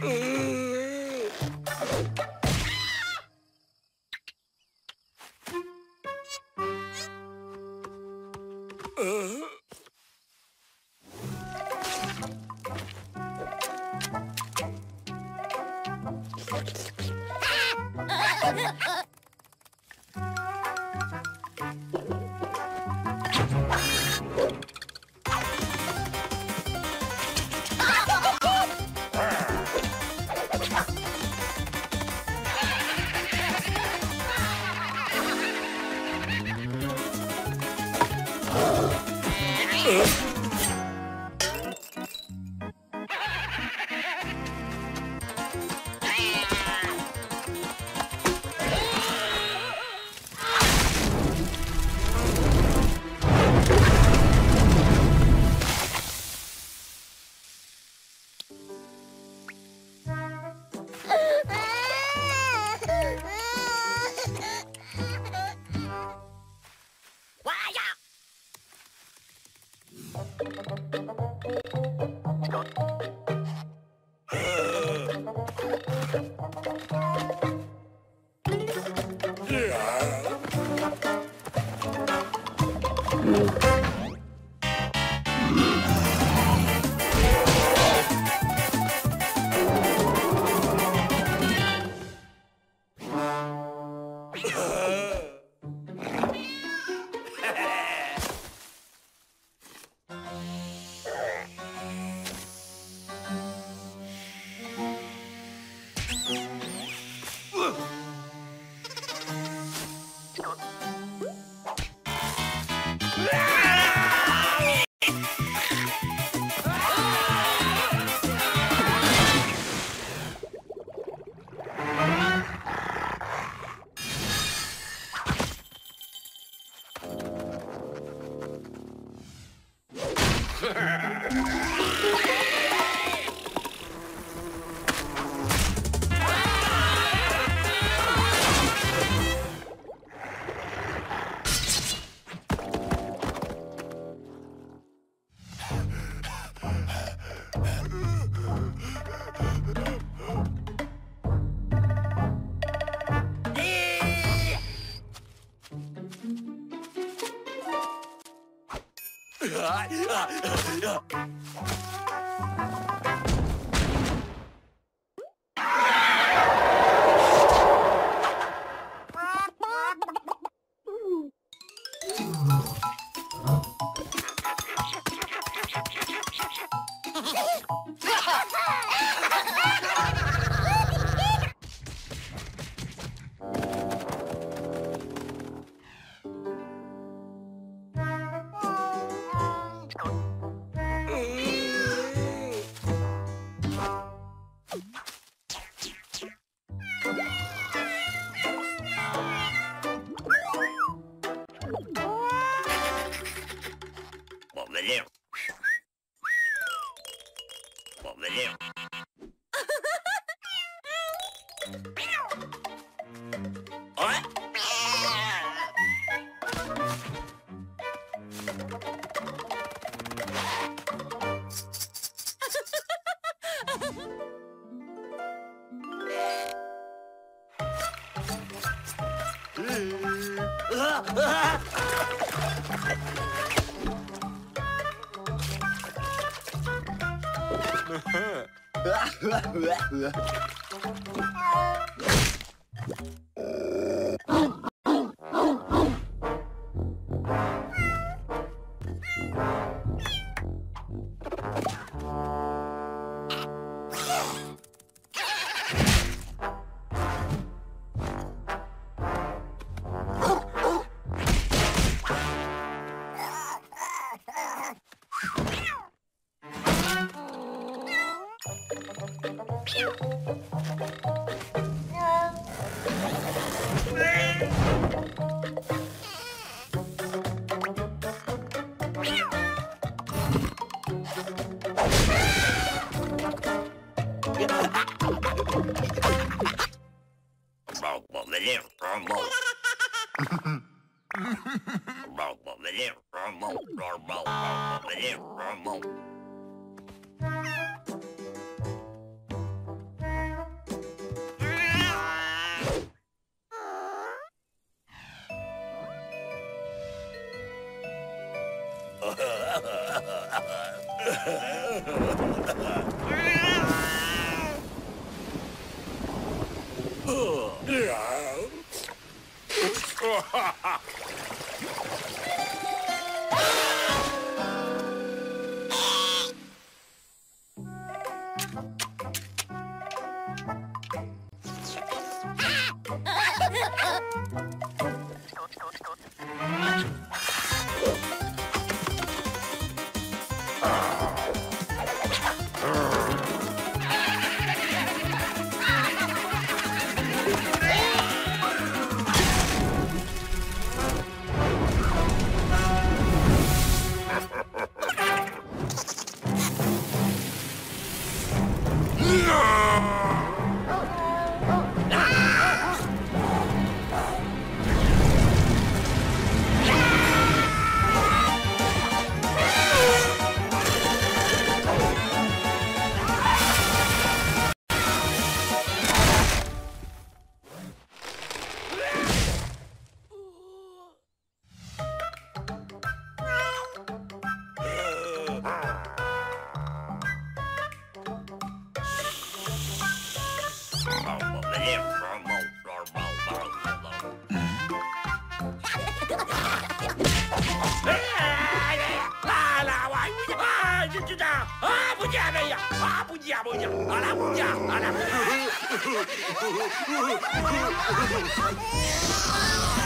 Okay. Yeah. Yeah. Huh? うわうわうわうわ。Rumble, rumble, rumble, rumble, rumble. Ah! 아버지 아버지 아버지 아버지 할아버지 할아버지.